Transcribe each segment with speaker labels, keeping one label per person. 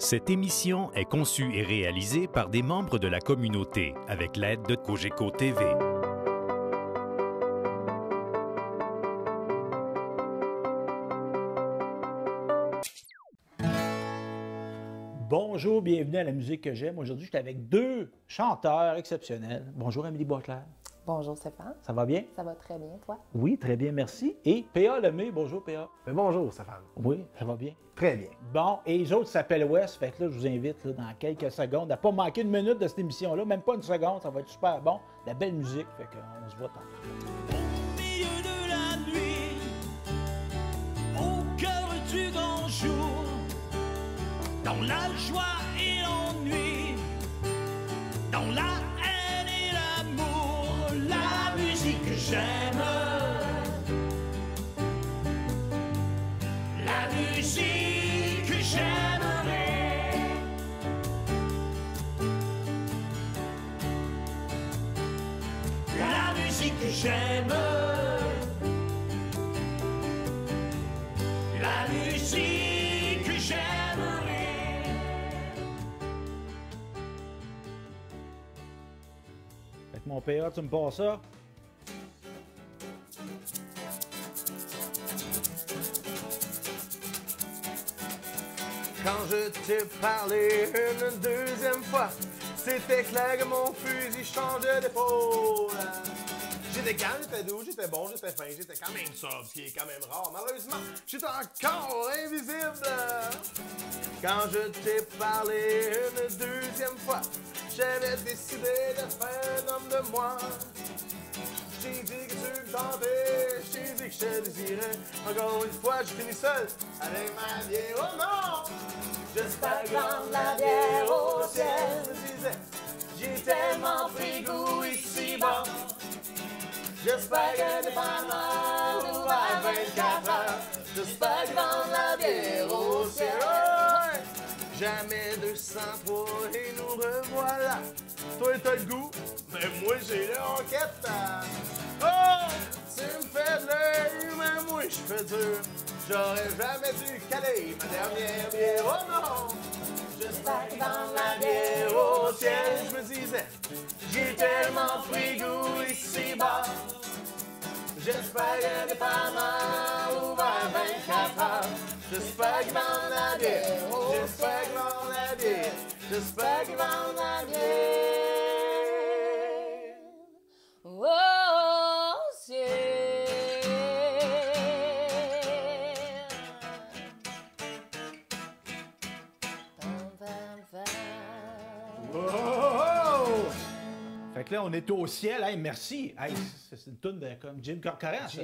Speaker 1: Cette émission est conçue et réalisée par des membres de la communauté avec l'aide de Cogeco TV.
Speaker 2: Bonjour, bienvenue à la musique que j'aime. Aujourd'hui, je suis avec deux chanteurs exceptionnels. Bonjour, Amélie Boisclair.
Speaker 3: Bonjour Stéphane.
Speaker 2: Ça va bien?
Speaker 3: Ça va très bien, toi?
Speaker 2: Oui, très bien, merci. Et P.A. Lemay. Bonjour, P.A.
Speaker 4: Mais bonjour, Stéphane.
Speaker 2: Oui, ça va bien?
Speaker 4: Très bien.
Speaker 2: Bon, et les autres s'appellent West. Fait que là, je vous invite là, dans quelques secondes à pas manquer une minute de cette émission-là, même pas une seconde. Ça va être super bon. De la belle musique. Fait qu'on se voit tantôt.
Speaker 5: Au milieu de la nuit, au cœur du grand jour, dans la joie j'aime. La musique que j'aimerais. La musique que j'aime. La musique que j'aimerais.
Speaker 2: Fait que mon P.A., tu me passes ça?
Speaker 4: T'ai parlé une deuxième fois, c'était clair que mon fusil changeait d'épaule. J'étais calme, j'étais doux, j'étais bon, j'étais fin, j'étais quand même sobre, ce qui est quand même rare. Malheureusement, j'étais encore invisible. Quand je t'ai parlé une deuxième fois, j'avais décidé de faire un homme de moi. J'ai dit que tu me tentais, j'ai dit que je désirais. Encore une fois, je finis seul avec ma bière. Oh non! J'espère dans la bière au ciel, j'ai tellement pris goût ici-bas. J'espère que t'es pas mort ouvert 24 heures. J'espère dans la bière au ciel, jamais 203 et nous revoilà. Toi t'as le goût, mais moi j'ai l'enquête. Oh, tu me fais de l'œil, mais moi je fais dur. J'aurais jamais dû caler ma dernière bière, oh non. J'espère que dans la bière au ciel, je me disais, j'ai tellement pris goût ici-bas. J'espère que t'es pas mal ouvert 24 heures. J'espère que dans la bière, j'espère que dans la bière, j'espère que dans la bière.
Speaker 2: Que là, on est au ciel. Hey, merci. Hey, c'est une toune de comme Jim Corcoran, ça.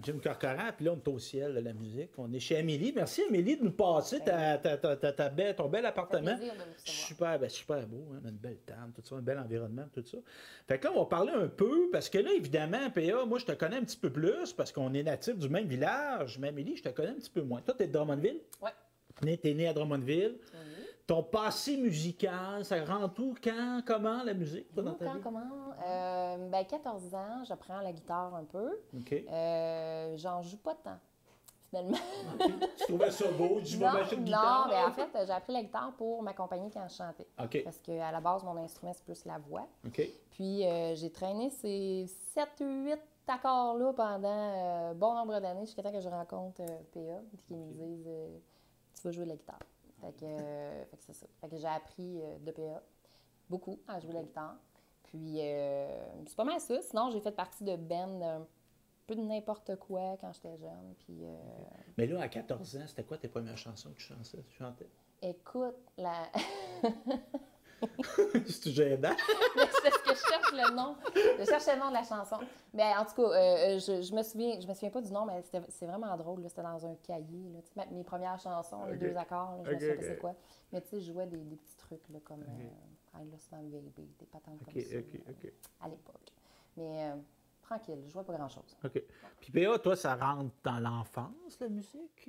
Speaker 2: Jim Corcoran. Puis là, on est au ciel de la musique. On est chez Amélie. Merci, Amélie, de nous passer ta, ta, ta, ta- belle- ton bel appartement.
Speaker 3: plaisir de.
Speaker 2: Super, ben, super beau. Hein? Une belle table, tout ça, un bel environnement, tout ça. Fait que là, on va parler un peu, parce que là, évidemment, PA, moi, je te connais un petit peu plus, parce qu'on est natif du même village. Mais Amélie, je te connais un petit peu moins. Toi, t'es de Drummondville? Né- T'es né à Drummondville. Ton passé musical, ça rentre où, quand, comment, la musique, toi, dans
Speaker 3: Où,
Speaker 2: ta
Speaker 3: quand,
Speaker 2: vie?
Speaker 3: comment? Euh, ben, 14 ans, j'apprends la guitare un peu.
Speaker 2: OK.
Speaker 3: Euh, J'en joue pas tant, finalement.
Speaker 2: Tu trouvais ça beau, tu
Speaker 3: non,
Speaker 2: une
Speaker 3: non,
Speaker 2: guitare?
Speaker 3: mais en fait, j'ai appris la guitare pour m'accompagner quand je chantais.
Speaker 2: OK.
Speaker 3: Parce qu'à la base, mon instrument, c'est plus la voix.
Speaker 2: OK.
Speaker 3: Puis euh, j'ai traîné ces 7 8 accords-là pendant bon nombre d'années jusqu'à temps que je rencontre PA puis qu'ils me disent Tu vas jouer de la guitare. Fait que, euh, fait que c'est ça. Fait que j'ai appris euh, de PA beaucoup à jouer la guitare. Puis euh, c'est pas mal ça. Sinon, j'ai fait partie de band un peu de n'importe quoi quand j'étais jeune. Puis euh,
Speaker 2: Mais là, à 14 ans, c'était quoi tes premières chansons que tu chantais? Tu chantais?
Speaker 3: écoute, la.
Speaker 2: C'est gênant.
Speaker 3: c'est parce que je cherche le nom. Je cherche le nom de la chanson. Mais en tout cas, euh, je, je me souviens, je me souviens pas du nom, mais c'est vraiment drôle. C'était dans un cahier. Là. Ma- mes premières chansons, les deux accords, là, je me
Speaker 4: Ok,
Speaker 3: souviens pas c'est quoi. Mais tu sais, je jouais des, des petits trucs là, comme euh, I Lost My Baby, des patentes comme ça.
Speaker 2: OK.
Speaker 3: À l'époque. Mais euh, tranquille, je jouais pas grand-chose.
Speaker 2: OK. Puis PA, toi, ça rentre dans l'enfance, la musique?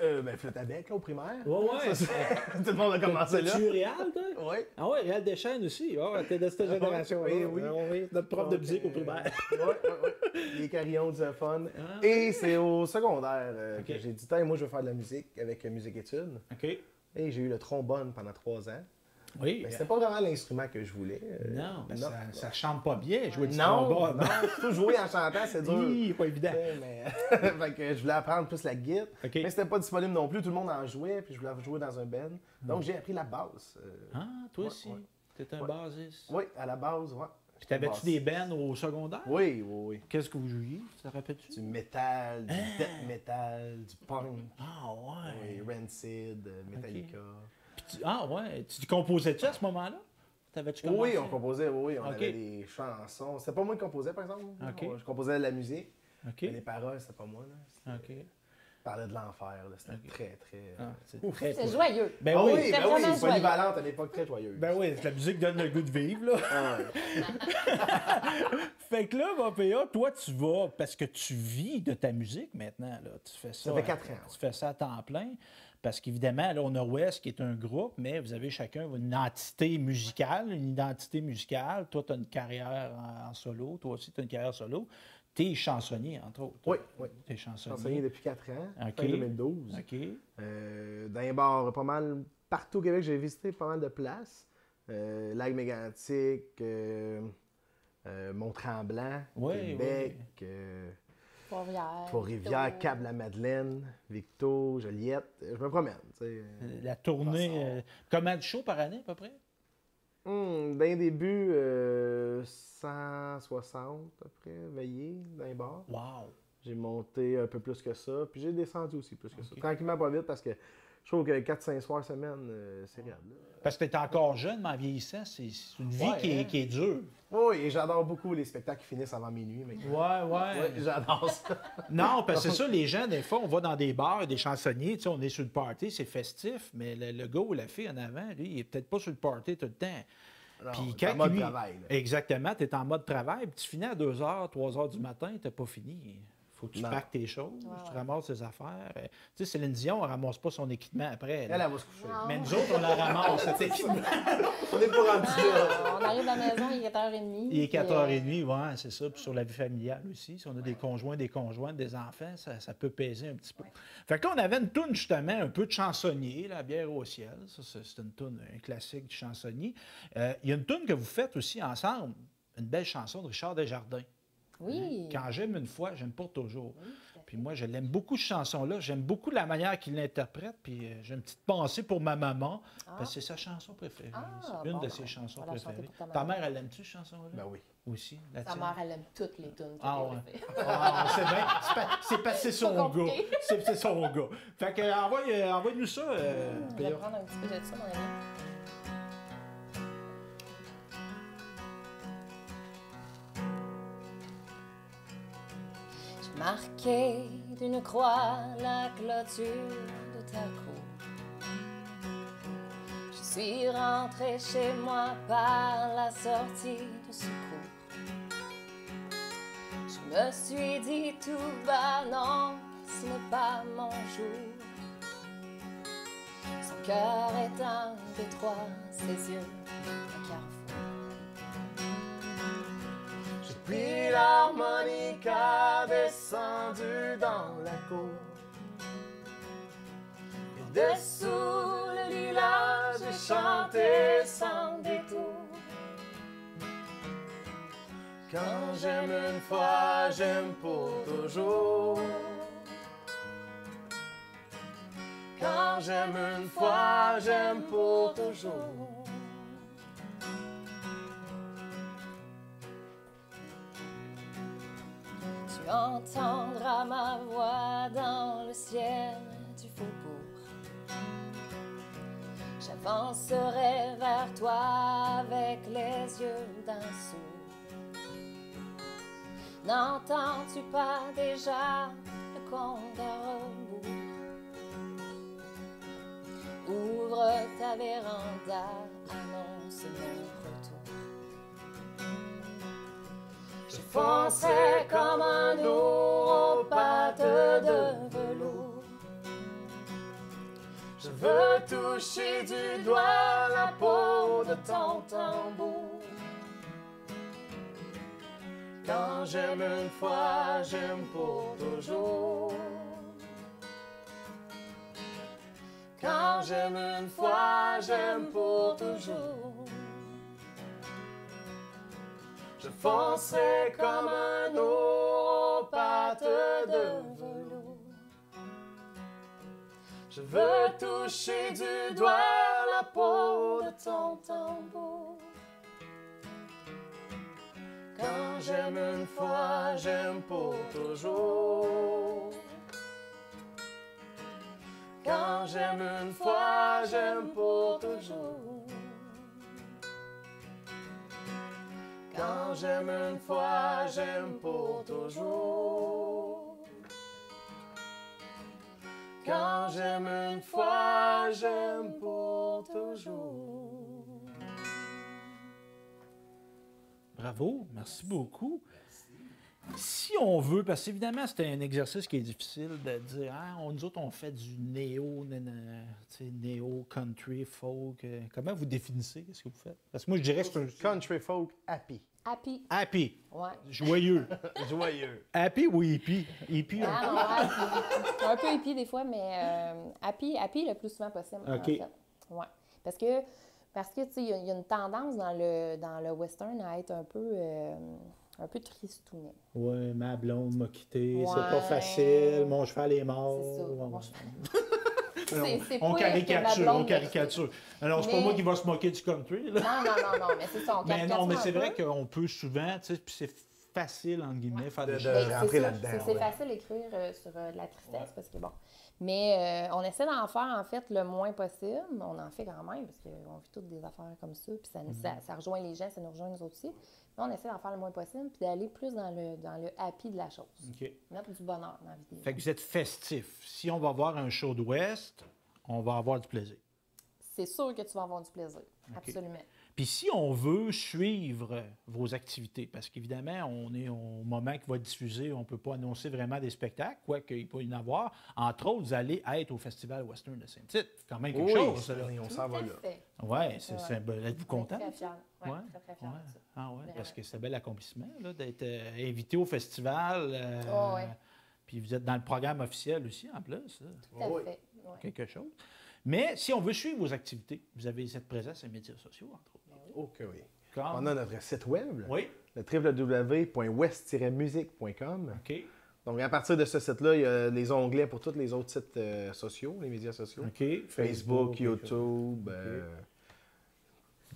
Speaker 2: Euh?
Speaker 4: Ben, flûte à bec, là, au primaire.
Speaker 2: Ouais, ouais.
Speaker 4: Ça, c'est- Tout le monde a commencé là.
Speaker 2: Tu réal, toi?
Speaker 4: Oui.
Speaker 2: Ah ouais, Réal Deschênes aussi. Ah, t'es de cette génération-là.
Speaker 4: oui, oui.
Speaker 2: Ah oui, notre prof de musique au
Speaker 4: euh,
Speaker 2: primaire.
Speaker 4: Oui, oui, oui. Les carillons du fun.
Speaker 2: Ah,
Speaker 4: Et c'est au secondaire euh, que j'ai dit, Tiens, moi, je veux faire de la musique avec musique études.
Speaker 2: OK.
Speaker 4: Et j'ai eu le trombone pendant trois ans.
Speaker 2: Oui.
Speaker 4: Mais c'était pas vraiment l'instrument que je voulais. euh,
Speaker 2: Non, ben
Speaker 4: non.
Speaker 2: ça, ça chante pas bien, jouer du
Speaker 4: Non,
Speaker 2: trombone.
Speaker 4: non, surtout jouer en chantant, c'est dur.
Speaker 2: Oui, pas évident.
Speaker 4: Mais... fait que je voulais apprendre plus la guitare. Mais c'était pas disponible non plus. Tout le monde en jouait, puis je voulais jouer dans un band. Donc j'ai appris la basse. euh,
Speaker 2: Ah, toi
Speaker 4: Ouais,
Speaker 2: aussi?
Speaker 4: ouais.
Speaker 2: T'es un
Speaker 4: Ouais.
Speaker 2: bassiste?
Speaker 4: Oui, à la base, ouais.
Speaker 2: Puis t'avais-tu des bands au secondaire?
Speaker 4: Oui, oui, oui.
Speaker 2: Qu'est-ce que vous jouiez? Ça rappelle-tu?
Speaker 4: Du métal, du
Speaker 2: Hein?
Speaker 4: death metal, du punk.
Speaker 2: Ah ouais.
Speaker 4: Oui, Rancid, euh, Metallica.
Speaker 2: Tu- Ah ouais. Tu composais-tu à ce moment-là?
Speaker 4: Oui, on composait, oui, on avait des chansons. C'était pas moi qui composais, par exemple.
Speaker 2: Ok.
Speaker 4: Je composais de la musique.
Speaker 2: OK.
Speaker 4: Mais les paroles, c'était pas moi. Là. C'était- parlais de l'enfer. C'était très, très.
Speaker 2: Ah,
Speaker 4: euh,
Speaker 2: très cool.
Speaker 3: joyeux.
Speaker 2: Ben
Speaker 4: Ah
Speaker 2: oui.
Speaker 4: oui,
Speaker 3: C'était
Speaker 4: ben
Speaker 3: vraiment
Speaker 4: oui,
Speaker 3: joyeux.
Speaker 4: polyvalente à l'époque, très joyeuse.
Speaker 2: Ben oui, la musique donne le goût de vivre, là.
Speaker 4: Ah ouais.
Speaker 2: Fait que là, mon PA, toi, tu vas, parce que tu vis de ta musique maintenant, là. Tu fais ça.
Speaker 4: Ça fait quatre ans,
Speaker 2: Tu fais ça à temps plein. Parce qu'évidemment, là, au Nord-Ouest, qui est un groupe, mais vous avez chacun une entité musicale, une identité musicale. Toi, tu as une carrière en, en solo. Toi aussi, tu as une carrière solo. Tu es chansonnier, entre autres.
Speaker 4: Oui, oui.
Speaker 2: Tu es
Speaker 4: enseigné
Speaker 2: chansonnier.
Speaker 4: depuis 4 ans,
Speaker 2: Ok.
Speaker 4: fin 2012.
Speaker 2: OK.
Speaker 4: Euh, dans les bars, pas mal, partout au Québec, j'ai visité pas mal de places. Euh, Lac Mégantic, euh, euh, Mont-Tremblant,
Speaker 2: Oui,
Speaker 4: Québec, euh,
Speaker 3: Trois-Rivières.
Speaker 4: Trois-Rivières,
Speaker 3: Victo.
Speaker 4: Cap-la-Madeleine, Victo, Joliette. Euh, Je me promène.
Speaker 2: La tournée, euh, combien de shows par année, à peu près?
Speaker 4: Hum, D'un début, euh, 160 à peu près, veillés dans les bars.
Speaker 2: Wow!
Speaker 4: J'ai monté un peu plus que ça, puis j'ai descendu aussi plus que ça. Tranquillement, pas vite, parce que je trouve que 4-5 soirs semaine, euh, c'est raide.
Speaker 2: Parce que tu es encore jeune, mais en vieillissant, c'est c'est une vie
Speaker 4: Ouais,
Speaker 2: qui, est,
Speaker 4: hein?
Speaker 2: qui est dure.
Speaker 4: Oui, et j'adore beaucoup les spectacles qui finissent avant minuit. Mais...
Speaker 2: Ouais,
Speaker 4: Ouais, j'adore ça.
Speaker 2: Non, parce que c'est ça, les gens, des fois, on va dans des bars, des chansonniers, tu sais, on est sur le party, c'est festif, mais le, le gars ou la fille en avant, lui, il est peut-être pas sur le party tout le temps.
Speaker 4: Non,
Speaker 2: Puis
Speaker 4: c'est en mode
Speaker 2: lui-
Speaker 4: travail. là.
Speaker 2: Exactement, tu es en mode travail, puis tu finis à 2 h, 3 h du matin, tu pas fini. Faut que tu packes tes choses,
Speaker 3: Ouais,
Speaker 2: tu
Speaker 3: ouais.
Speaker 2: ramasses tes affaires. Euh, Tu sais, Céline Dion, elle ramasse pas son équipement après. là.
Speaker 4: Elle, elle va se coucher.
Speaker 3: Non.
Speaker 2: Mais nous autres, on la ramasse, cet équipement.
Speaker 4: On est pas rendu là.
Speaker 3: Ah, on arrive à la maison, il est 4h30.
Speaker 2: Il est
Speaker 3: puis, euh,
Speaker 2: 4h30, ouais, c'est ça. Puis sur la vie familiale aussi, si on a des conjoints, des conjointes, des enfants, ça, ça peut peser un petit peu. Fait que là, on avait une toune justement un peu de chansonnier, la bière au ciel. Ça, c'est c'est une toune, un classique du chansonnier. Euh, Il y a une toune que vous faites aussi ensemble, une belle chanson de Richard Desjardins.
Speaker 3: Oui.
Speaker 2: Quand j'aime une fois, j'aime pas toujours.
Speaker 3: Oui.
Speaker 2: Puis moi, je l'aime beaucoup, cette chanson-là. J'aime beaucoup la manière qu'il l'interprète. Puis euh, j'ai une petite pensée pour ma maman.
Speaker 3: Ah.
Speaker 2: Parce que c'est sa chanson préférée.
Speaker 3: Ah,
Speaker 2: c'est une
Speaker 3: bon,
Speaker 2: de
Speaker 3: ben,
Speaker 2: ses chansons préférées.
Speaker 3: pour ta
Speaker 2: mère, elle aime-tu, cette chanson-là?
Speaker 4: Ben oui.
Speaker 2: Aussi, la
Speaker 3: Sa
Speaker 2: tienne?
Speaker 3: mère, elle aime toutes les tunes.
Speaker 2: Ah ouais.
Speaker 3: fait.
Speaker 2: Ah, c'est bien. C'est pas- C'est parce que c'est son gars. C'est son gars. Fait que, euh, envoie, euh, envoie-nous ça. euh,
Speaker 3: Je vais
Speaker 2: Péa.
Speaker 3: prendre un petit peu de ça, mon ami. Marqué d'une croix la clôture de ta cour. Je suis rentrée chez moi par la sortie de secours. Je me suis dit tout bas, non, ce n'est pas mon jour. Son cœur est un détroit, ses yeux un carrefour.
Speaker 4: Pris l'harmonica descendu dans la cour. Et
Speaker 3: Dessous le lilas, j'ai chanté sans détour.
Speaker 4: Quand j'aime une fois, j'aime pour toujours. Quand j'aime une fois, j'aime pour toujours.
Speaker 3: Tu entendras ma voix dans le ciel du faubourg. J'avancerai vers toi avec les yeux d'un sourd. N'entends-tu pas déjà le compte à rebours? Ouvre ta véranda, annonce mon retour. Je foncerai comme
Speaker 4: veux toucher du doigt la peau de ton tambour. Quand j'aime une fois, j'aime pour toujours. Quand j'aime une fois, j'aime pour toujours. Je foncerai comme un eau pattes de Je veux toucher du doigt la peau de ton tambour. Quand j'aime une fois, j'aime pour toujours. Quand j'aime une fois, j'aime pour toujours. Quand j'aime une fois, j'aime pour toujours. Quand j'aime une fois, j'aime pour toujours.
Speaker 2: Bravo, merci beaucoup. Si on veut, parce qu'évidemment, c'est un exercice qui est difficile de dire, ah, on, nous autres, on fait du néo, nanana, tu sais, néo, country, folk. euh, comment vous définissez ce que vous faites? Parce que moi, je dirais que c'est un
Speaker 4: Country folk happy.
Speaker 3: Happy.
Speaker 2: happy,
Speaker 3: Ouais.
Speaker 2: joyeux.
Speaker 4: Joyeux.
Speaker 2: happy ou hippie? Hippie, hein?
Speaker 3: Ah, non, happy. un peu hippie des fois, mais euh, happy, happy le plus souvent possible, en
Speaker 2: OK.
Speaker 3: fait. Ouais. Parce que, parce que tu sais, il y a- il y, a une tendance dans le, dans le western à être un peu, euh, un peu tristounet.
Speaker 2: Ouais, ma blonde m'a quitté, c'est pas facile, mon cheval est mort.
Speaker 3: C'est ça.
Speaker 2: Ouais,
Speaker 3: Mon
Speaker 2: ouais.
Speaker 3: C'est-
Speaker 2: on caricature, on caricature. Alors, c'est pas moi qui va se moquer du country, là.
Speaker 3: Non, non, non, non, mais c'est ça, on
Speaker 2: Mais
Speaker 3: caricature
Speaker 2: non, mais c'est vrai qu'on peut souvent, tu sais, puis c'est facile, entre guillemets, faire
Speaker 4: De-
Speaker 2: des
Speaker 4: de-
Speaker 2: choses.
Speaker 3: C'est
Speaker 4: rentrer là-dedans,
Speaker 3: c'est-
Speaker 4: ouais.
Speaker 3: facile d'écrire euh, sur euh, de la tristesse parce que bon. Mais euh, on essaie d'en faire en fait le moins possible. On en fait quand même parce qu'on vit toutes des affaires comme ça. Puis ça,
Speaker 2: Mhm.
Speaker 3: ça, ça rejoint les gens, ça nous rejoint nous aussi. On essaie d'en faire le moins possible puis d'aller plus dans le, dans le happy de la chose.
Speaker 2: OK.
Speaker 3: Mettre du bonheur dans la vidéo.
Speaker 2: Fait que vous êtes festif. Si on va voir un show d'Ouest, on va avoir du plaisir.
Speaker 3: C'est sûr que tu vas avoir du plaisir. Absolument.
Speaker 2: Puis si on veut suivre vos activités, parce qu'évidemment, on est au moment qui va être diffusé, on ne peut pas annoncer vraiment des spectacles, quoi qu'il peut y en avoir. Entre autres, vous allez être au Festival Western de Saint-Tite. C'est quand même quelque
Speaker 4: Oui,
Speaker 2: chose, ça, là.
Speaker 4: on s'en va là.
Speaker 2: Oui, c'est,
Speaker 3: Ouais.
Speaker 2: ben, êtes-vous content?
Speaker 3: Très fière. Ouais,
Speaker 2: Ouais,
Speaker 3: très, très fière
Speaker 2: ouais. Ah ouais, parce que c'est un bel accomplissement là, d'être euh, invité au festival. euh,
Speaker 3: Oh, ouais.
Speaker 2: Puis vous êtes dans le programme officiel aussi, en plus. là.
Speaker 3: Tout à
Speaker 4: Oui.
Speaker 3: fait. Ouais.
Speaker 2: Quelque chose. Mais si on veut suivre vos activités, vous avez cette présence sur les médias sociaux, entre autres.
Speaker 4: Ok, oui.
Speaker 2: Comme-
Speaker 4: On a notre site web,
Speaker 2: Oui.
Speaker 4: le www.west-musique.com.
Speaker 2: OK.
Speaker 4: Donc, à partir de ce site-là, il y a les onglets pour tous les autres sites euh, sociaux, les médias sociaux.
Speaker 2: OK.
Speaker 4: Facebook,
Speaker 2: Facebook,
Speaker 4: YouTube, euh,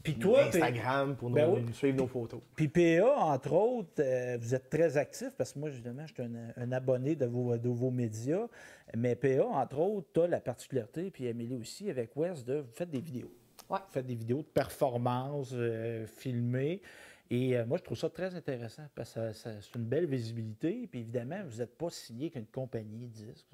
Speaker 2: Puis toi,
Speaker 4: Instagram pour nous,
Speaker 2: Ben oui.
Speaker 4: nous suivre nos photos.
Speaker 2: Puis PA, entre autres, euh, vous êtes très actif parce que moi, évidemment, je suis un, un abonné de vos, de vos médias. Mais PA, entre autres, tu as la particularité, puis Amélie aussi, avec West, de vous faites des vidéos.
Speaker 3: Ouais.
Speaker 2: Vous faites des vidéos de performance euh, filmées. Et euh, moi, je trouve ça très intéressant parce que c'est une belle visibilité. Puis évidemment, vous n'êtes pas signé qu'une compagnie de disques.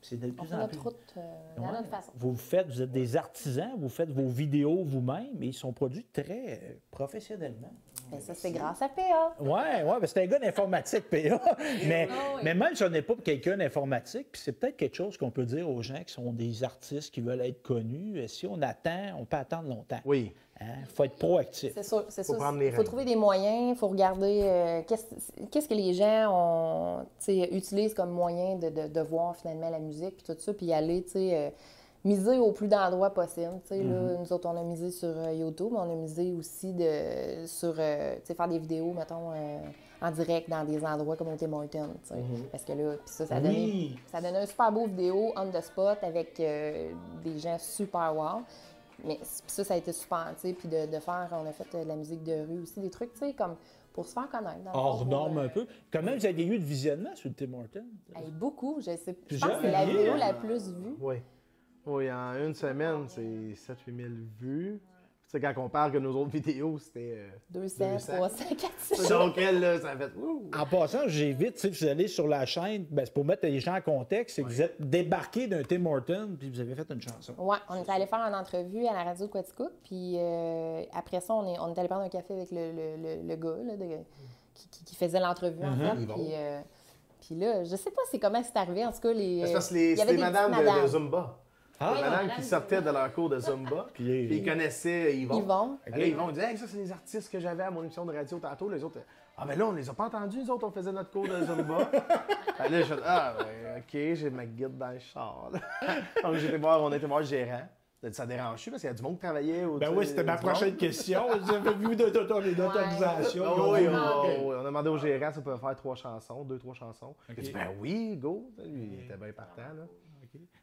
Speaker 2: C'est de
Speaker 3: On
Speaker 2: plus en
Speaker 3: notre
Speaker 2: plus.
Speaker 3: route euh, à
Speaker 2: Ouais.
Speaker 3: notre façon.
Speaker 2: Vous faites, vous êtes des artisans, vous faites vos vidéos vous-même et ils sont produits très euh, professionnellement.
Speaker 3: Ben, ça, c'est grâce à PA.
Speaker 2: Ouais, ouais, parce que c'est un gars d'informatique, PA. mais,
Speaker 3: oui.
Speaker 2: mais même si on n'est pas quelqu'un d'informatique, puis c'est peut-être quelque chose qu'on peut dire aux gens qui sont des artistes qui veulent être connus. euh, Si on attend, on peut attendre longtemps.
Speaker 4: Oui.
Speaker 2: Il faut être proactif.
Speaker 3: C'est sûr, c'est
Speaker 4: Faut
Speaker 3: sûr.
Speaker 4: prendre les
Speaker 3: Il faut trouver des moyens, il faut regarder euh, qu'est-ce qu'est-ce que les gens ont, utilisent comme moyen de, de- de voir finalement la musique, puis tout ça, puis y aller, tu sais, euh, miser au plus d'endroits possible. tu sais, là, nous autres, on a misé sur euh, YouTube, mais on a misé aussi de, sur, euh, tu sais, faire des vidéos, mettons, euh, en direct dans des endroits comme au Tim Hortons, tu sais. Parce que là, puis ça, ça.
Speaker 2: Oui.
Speaker 3: ça donne un super beau vidéo on the spot avec euh, des gens super wow. Mais ça, ça a été super, tu sais. Puis de, de faire, on a fait de la musique de rue aussi, des trucs, tu sais, comme pour se faire connaître. dans
Speaker 2: Hors norme
Speaker 3: euh,
Speaker 2: un peu. Comment vous avez eu de visionnement sur le Tim Hortons?
Speaker 3: hey, beaucoup, je sais. Je pense que c'est la vidéo
Speaker 2: hein?
Speaker 3: la plus vue.
Speaker 4: Oui. Oui, en une semaine, c'est 7-8 000 vues. Tu sais, quand on parle que nos autres vidéos, c'était. euh,
Speaker 3: 200,
Speaker 4: 200.
Speaker 3: 300, 400.
Speaker 4: Donc, elle, là, ça a fait. Ouh!
Speaker 2: En passant, j'évite, si vous allez sur la chaîne, ben, c'est pour mettre les gens en contexte, c'est que vous êtes débarqué d'un Tim Hortons puis vous avez fait une chanson.
Speaker 3: Ouais, on est allé faire une entrevue à la radio de Quaticook, puis euh, après ça, on est, on est allé prendre un café avec le, le, le, le gars là, de- qui, qui- qui faisait l'entrevue, en fait.
Speaker 4: Yvon.
Speaker 3: Puis, euh, puis là, je sais pas c'est comment c'est arrivé, en tout cas, les...
Speaker 4: C'est parce que
Speaker 3: il
Speaker 4: les-
Speaker 3: y avait
Speaker 4: c'était
Speaker 3: des
Speaker 4: madame de. Zumba.
Speaker 2: Ah,
Speaker 3: madame
Speaker 4: qui
Speaker 3: de
Speaker 4: sortaient de leur cours de Zumba.
Speaker 2: Puis-
Speaker 4: puis ils connaissaient Yvon.
Speaker 3: Yvon.
Speaker 4: Que Là, Yvon disait hey, ça, c'est les artistes que j'avais à mon émission de radio tantôt. Les autres, Ah, ben là, on les a pas entendus, nous autres, on faisait notre cours de Zumba. Là, je ah, ben, OK, j'ai ma guide dans le char. Donc, j'étais voir, on était voir le gérant. Il a dit, Ça dérange-tu parce qu'il y a du monde qui travaillait au
Speaker 2: Ben oui, c'était ma prochaine question. J'avais vu d'autorisation.
Speaker 4: Ah
Speaker 2: ont
Speaker 4: oui,
Speaker 2: dit,
Speaker 4: on, a demandé au gérant si on pouvait faire trois chansons, deux, trois chansons. Il a dit, ben oui, go. Lui, il était bien partant, là.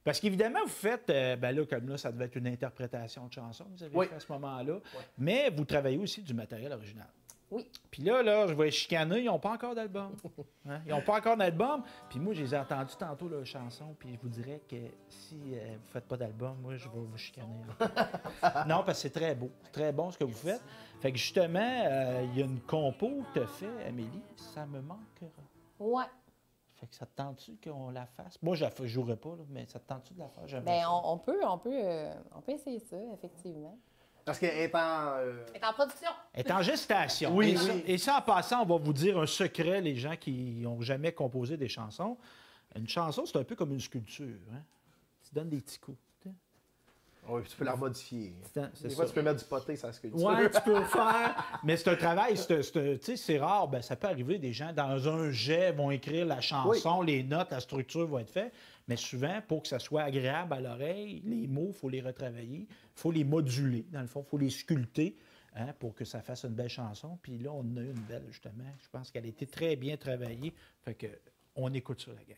Speaker 2: Parce qu'évidemment, vous faites, euh, ben là, comme là, ça devait être une interprétation de chanson que vous avez
Speaker 4: Oui.
Speaker 2: fait à ce moment-là. Mais vous travaillez aussi du matériel original.
Speaker 3: Oui.
Speaker 2: Puis là, là, je vais chicaner, ils n'ont pas encore d'album. Hein? Ils n'ont pas encore d'album. Puis moi, je les ai entendus tantôt, leurs chansons. Puis je vous dirais que si euh, vous ne faites pas d'album, moi, je vais vous chicaner. non, parce que c'est très beau. C'est très bon ce que vous faites. Fait que justement, euh, il y a une compo que tu as fait, Amélie. Ça me manquera.
Speaker 3: Ouais.
Speaker 2: Fait que ça te tente-tu qu'on la fasse? Moi, je ne jouerai pas, là, mais ça te tente-tu de la faire?
Speaker 3: Ben,
Speaker 2: ça.
Speaker 3: on, on peut, on peut, euh, on peut essayer ça, effectivement.
Speaker 4: Parce qu'étant. Euh,
Speaker 3: est en production.
Speaker 2: Elle est en gestation.
Speaker 4: Oui,
Speaker 2: et, ça,
Speaker 4: oui.
Speaker 2: et ça, en passant, on va vous dire un secret, les gens qui n'ont jamais composé des chansons. Une chanson, c'est un peu comme une sculpture. Hein? Tu donnes des petits coups. Tu
Speaker 4: oui, tu peux la modifier. Des fois,
Speaker 2: ça.
Speaker 4: tu peux mettre du poté, ça sculpture.
Speaker 2: Ouais, tu peux le faire, mais c'est un travail, c'est tu rare, ben, ça peut arriver, des gens dans un jet vont écrire la chanson, les notes, la structure va être faite, mais souvent, pour que ça soit agréable à l'oreille, les mots, il faut les retravailler, il faut les moduler, dans le fond, il faut les sculpter hein, pour que ça fasse une belle chanson. Puis là, on en a une belle, justement. Je pense qu'elle a été très bien travaillée, fait que on écoute ça, la gang.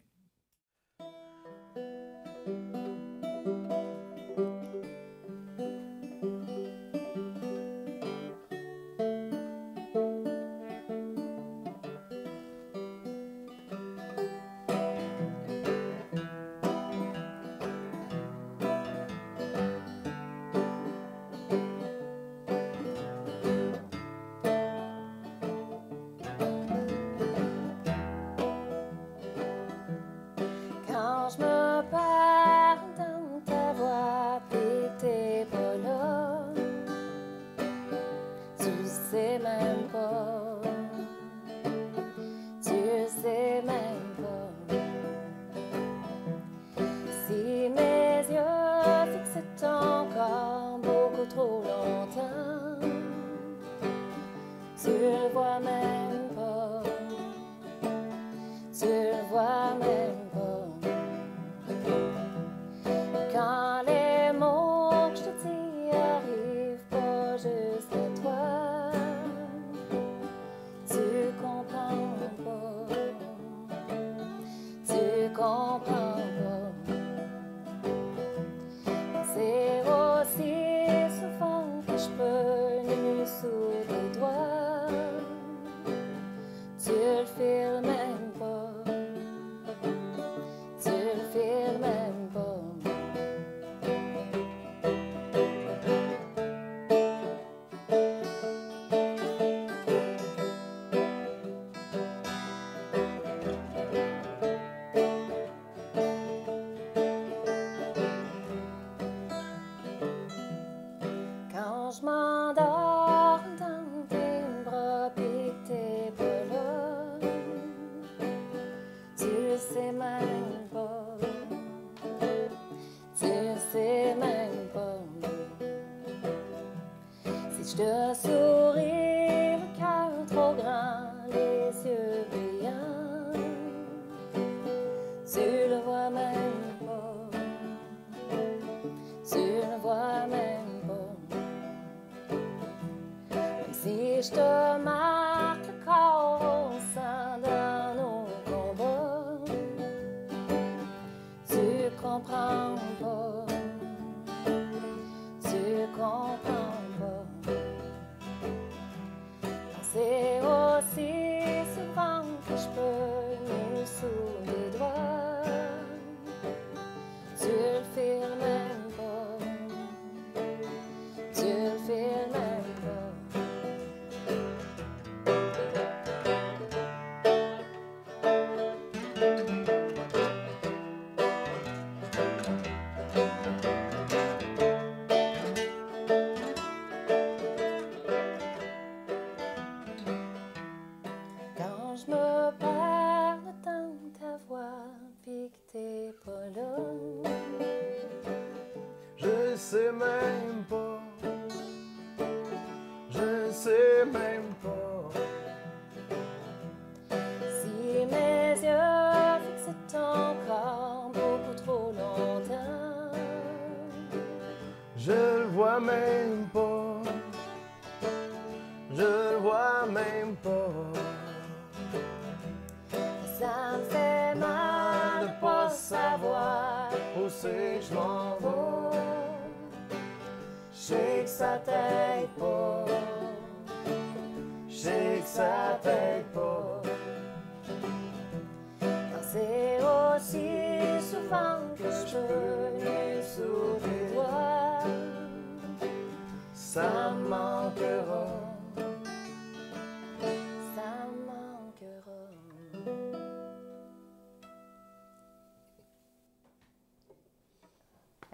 Speaker 3: Tu le C'est que je
Speaker 4: m'en vais?
Speaker 3: Je sais que ça t'aide pas.
Speaker 4: Je sais que ça t'aide pas.
Speaker 3: C'est aussi souvent que je peux sous tes doigts,
Speaker 4: Ça me manquera.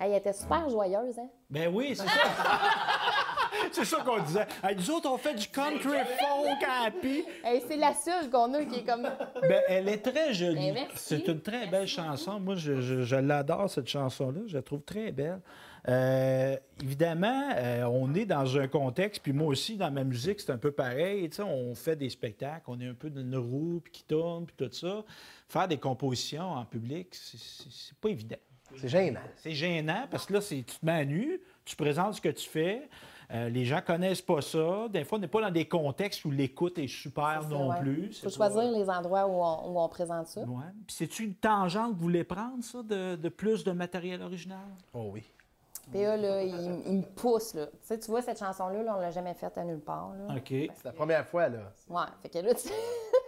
Speaker 3: Elle était super joyeuse, hein?
Speaker 2: Ben oui, c'est ça. c'est ça qu'on disait. Hey, nous autres, on fait du country folk happy.
Speaker 3: Hey, c'est la seule qu'on a qui est comme.
Speaker 2: Ben, elle est très jolie.
Speaker 3: Ben,
Speaker 2: c'est une très belle chanson. Moi, je, je- je l'adore, cette chanson-là. Je la trouve très belle. Euh, évidemment, euh, on est dans un contexte, puis moi aussi, dans ma musique, c'est un peu pareil. Tu sais, on fait des spectacles, on est un peu dans une roue, puis qui tourne, puis tout ça. Faire des compositions en public, c'est pas évident.
Speaker 4: C'est gênant.
Speaker 2: C'est gênant parce que là, c'est, tu te mets à nu, tu présentes ce que tu fais. euh, les gens connaissent pas ça. Des fois, on n'est pas dans des contextes où l'écoute est super
Speaker 3: C'est ça,
Speaker 2: non
Speaker 3: ouais.
Speaker 2: plus.
Speaker 3: Faut
Speaker 2: C'est
Speaker 3: choisir
Speaker 2: pas-
Speaker 3: les endroits où on, où on présente ça.
Speaker 2: Ouais. Puis c'est-tu une tangente que vous voulez prendre, ça, de, de plus de matériel original?
Speaker 4: Oh oui.
Speaker 3: PA, là, il, il me pousse, là. Tu sais, tu vois, cette chanson-là, là, on l'a jamais faite à nulle part, là.
Speaker 2: OK.
Speaker 4: C'est la première fois, là.
Speaker 3: Ouais, fait que là, tu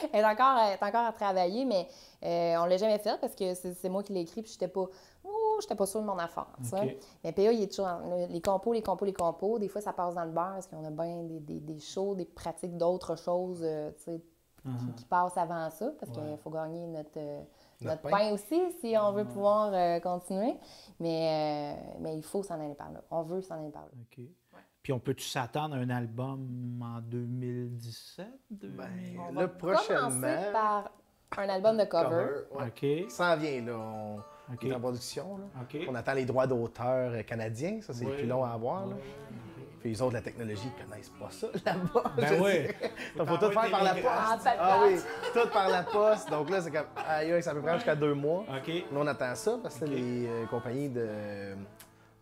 Speaker 3: elle, est encore, elle est encore à travailler, mais euh, on l'a jamais faite parce que c'est moi qui l'ai écrit, puis j'étais pas... Ouh, j'étais pas sûre de mon affaire, tu sais.
Speaker 2: OK.
Speaker 3: Mais PA, il est toujours... dans le- les compos, les compos, les compos, des fois, ça passe dans le beurre parce qu'on a bien des, des, des shows, des pratiques d'autres choses, euh, tu sais, qui, qui passent avant ça, parce qu'il faut gagner notre... euh,
Speaker 4: Notre
Speaker 3: notre
Speaker 4: pain.
Speaker 3: pain aussi, si on veut pouvoir euh, continuer. Mais, euh, mais il faut s'en aller par là. On veut s'en aller par là.
Speaker 2: OK. Puis on peut-tu s'attendre à un album en 2017? 2000?
Speaker 4: Ben,
Speaker 3: On
Speaker 4: là,
Speaker 3: va
Speaker 4: prochainement.
Speaker 3: commencer par un album de cover.
Speaker 4: cover, ouais.
Speaker 2: OK.
Speaker 4: Il s'en vient, là. On est en production, là.
Speaker 2: OK.
Speaker 4: On attend les droits d'auteur euh, canadiens. Ça, c'est
Speaker 2: Oui.
Speaker 4: plus long à avoir, là. Puis les autres, la technologie, ils connaissent pas ça là-bas.
Speaker 2: Ben oui.
Speaker 4: Donc, faut tout faire par la poste.
Speaker 3: Ah,
Speaker 4: Ah oui, tout par la poste. Donc là, c'est comme, aïe, ça peut prendre jusqu'à deux mois.
Speaker 2: OK.
Speaker 4: Là, on attend ça parce que les euh, compagnies de euh,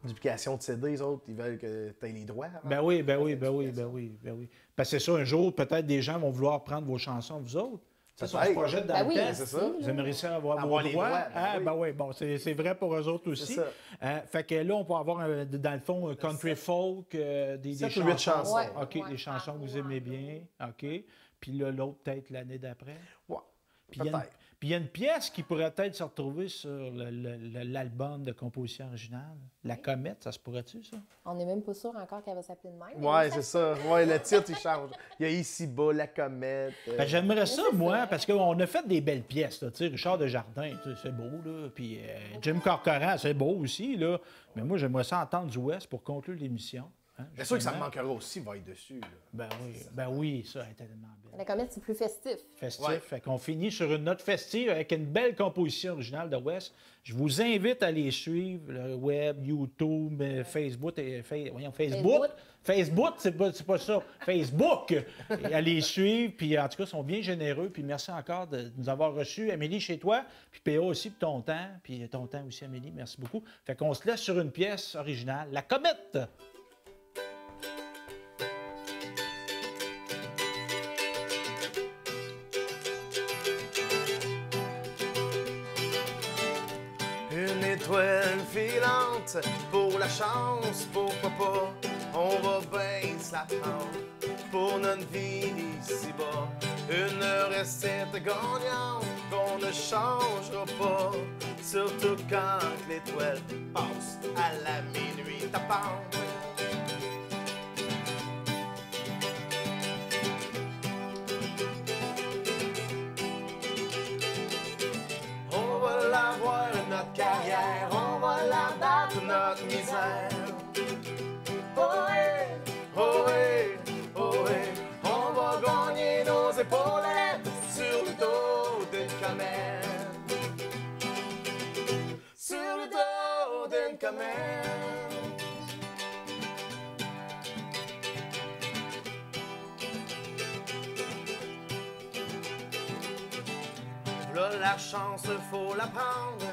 Speaker 4: duplication de CD, les autres, ils veulent que tu aies les droits. avant.
Speaker 2: Ben oui, ben oui, ben oui, ben oui, ben oui. Parce que c'est ça, un jour, peut-être des gens vont vouloir prendre vos chansons, vous autres. Ça, on se projette dans
Speaker 3: Ben
Speaker 2: le
Speaker 3: oui,
Speaker 2: temps.
Speaker 4: c'est ça.
Speaker 2: Vous aimeriez ça avoir,
Speaker 4: Avoir
Speaker 2: vos
Speaker 4: les
Speaker 2: droits?
Speaker 4: droits, ben
Speaker 2: ah,
Speaker 4: oui.
Speaker 2: ben oui, bon, c'est c'est vrai pour eux autres aussi.
Speaker 4: ça.
Speaker 2: Euh, fait que là, on peut avoir, un- dans le fond, un country folk, euh, des, des
Speaker 4: chansons.
Speaker 3: Ouais.
Speaker 2: OK,
Speaker 3: Ouais.
Speaker 2: des chansons que vous aimez bien. OK. Puis là, l'autre, peut-être l'année d'après.
Speaker 4: Ouais,
Speaker 2: Puis il y a une-
Speaker 4: peut-être.
Speaker 2: Puis il y a une pièce qui pourrait peut-être se retrouver sur le- le- le- l'album de composition originale. La comète, ça se pourrait-tu, ça?
Speaker 3: On n'est même pas sûr encore qu'elle va s'appeler de même.
Speaker 4: Ouais,
Speaker 3: ça-
Speaker 4: c'est ça? Ouais, le titre, il change. Il y a ici bas, la comète. euh,
Speaker 2: Ben, J'aimerais ça, moi,
Speaker 3: ça.
Speaker 2: parce qu'on a fait des belles pièces. là. Tu sais, Richard Desjardins, c'est beau. Là. Puis euh, Jim Corcoran, c'est beau aussi. Là. Mais moi, j'aimerais ça entendre du West pour conclure l'émission. Hein,
Speaker 4: C'est sûr que ça me manquera aussi, va être dessus. là.
Speaker 2: Ben oui, ben oui, ça est tellement belle.
Speaker 3: La comète, c'est plus festif.
Speaker 2: Festif.
Speaker 4: Ouais.
Speaker 2: Fait qu'on finit sur une note festive avec une belle composition originale de West. Je vous invite à les suivre, le web, YouTube, euh, Facebook, et, Fa- voyons, Facebook.
Speaker 3: Facebook.
Speaker 2: Facebook, c'est pas, c'est pas ça. Facebook. Et à les suivre, puis en tout cas, ils sont bien généreux. Puis merci encore de nous avoir reçus. Amélie, chez toi, puis PA aussi pour ton temps, puis ton temps aussi, Amélie. Merci beaucoup. Fait qu'on se laisse sur une pièce originale, La Comète.
Speaker 4: Pour la chance, pourquoi pas? On va bien pour notre vie ici-bas. Une recette gagnante qu'on ne changera pas, surtout quand l'étoile passe à la minuit tapante. La chance, faut la prendre,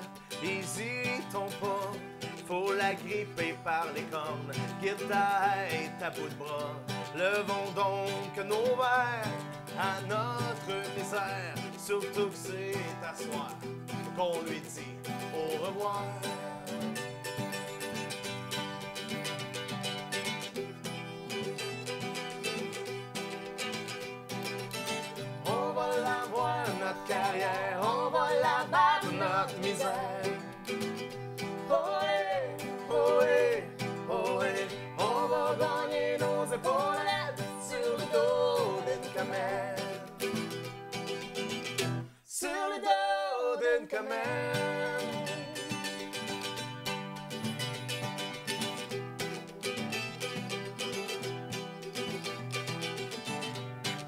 Speaker 4: hésitons pas. faut la gripper par les cornes, ta tête à bout de bras. Levons donc nos verres à notre misère, surtout que c'est à soi qu'on lui dit au revoir. Ohé, ohé, ohé, on va gagner nos épaulettes sur le dos d'une. Sur le dos d'une.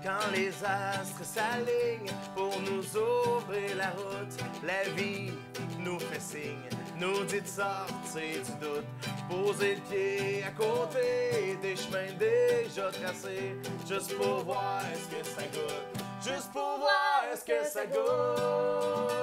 Speaker 4: Quand les astres s'alignent pour nous ouvrir la route, la vie nous fait signe, nous dit de sortir du doute, poser le pied à côté des chemins déjà tracés, juste pour voir ce que ça goûte, juste pour voir ce que ça goûte.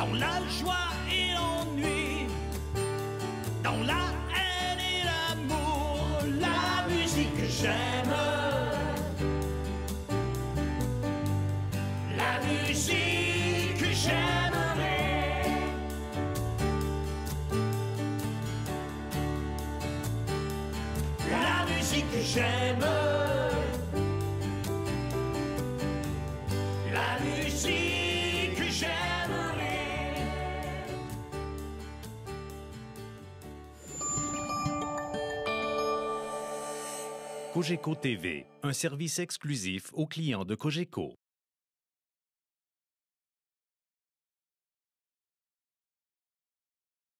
Speaker 2: Dans la joie et l'ennui, dans la haine et l'amour, la musique que j'aime, la musique que j'aimerais. La musique que j'aime.
Speaker 1: Cogeco TV, un service exclusif aux clients de Cogeco.